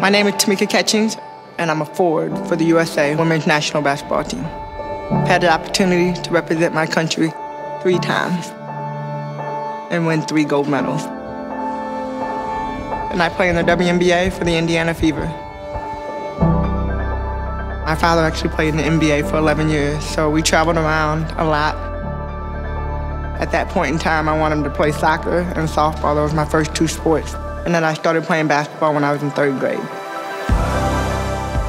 My name is Tamika Catchings, and I'm a forward for the USA Women's National Basketball Team. I've had the opportunity to represent my country three times and win three gold medals. And I play in the WNBA for the Indiana Fever. My father actually played in the NBA for 11 years, so we traveled around a lot. At that point in time, I wanted to play soccer and softball. Those were my first two sports. And then I started playing basketball when I was in third grade.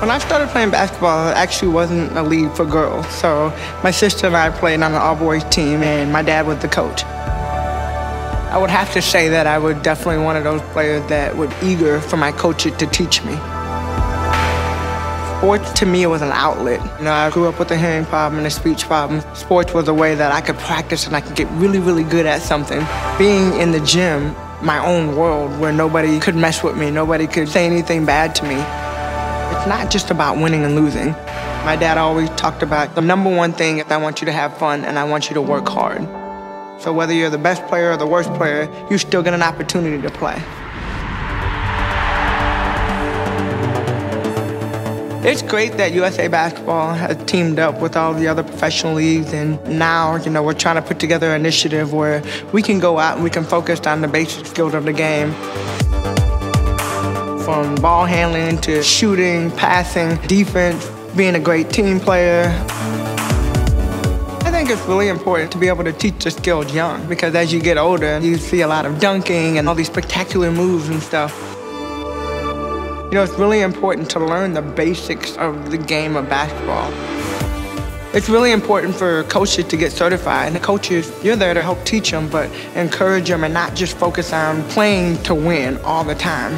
When I started playing basketball, it actually wasn't a league for girls. So my sister and I played on an all-boys team, and my dad was the coach. I would have to say that I was definitely one of those players that was eager for my coach to teach me. Sports to me was an outlet. You know, I grew up with a hearing problem and a speech problem. Sports was a way that I could practice and I could get really, really good at something. Being in the gym my own world where nobody could mess with me, nobody could say anything bad to me. It's not just about winning and losing. My dad always talked about the number one thing is I want you to have fun and I want you to work hard. So whether you're the best player or the worst player, you still get an opportunity to play. It's great that USA Basketball has teamed up with all the other professional leagues, and now, you know, we're trying to put together an initiative where we can go out and we can focus on the basic skills of the game. From ball handling to shooting, passing, defense, being a great team player. I think it's really important to be able to teach the skills young because as you get older, you see a lot of dunking and all these spectacular moves and stuff. You know, it's really important to learn the basics of the game of basketball. It's really important for coaches to get certified. And the coaches, you're there to help teach them, but encourage them and not just focus on playing to win all the time.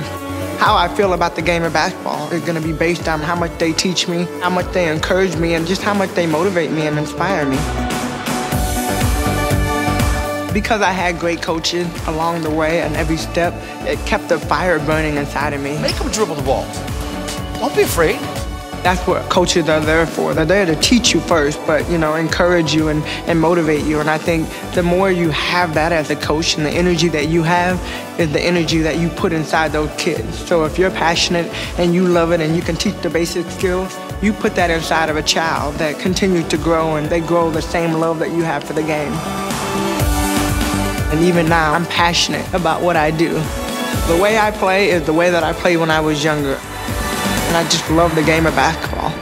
How I feel about the game of basketball is going to be based on how much they teach me, how much they encourage me, and just how much they motivate me and inspire me because I had great coaching along the way and every step, it kept the fire burning inside of me. Make them dribble the ball. Don't be afraid. That's what coaches are there for. They're there to teach you first, but you know, encourage you and, and motivate you. And I think the more you have that as a coach and the energy that you have is the energy that you put inside those kids. So if you're passionate and you love it and you can teach the basic skills, you put that inside of a child that continues to grow and they grow the same love that you have for the game. And even now, I'm passionate about what I do. The way I play is the way that I played when I was younger. And I just love the game of basketball.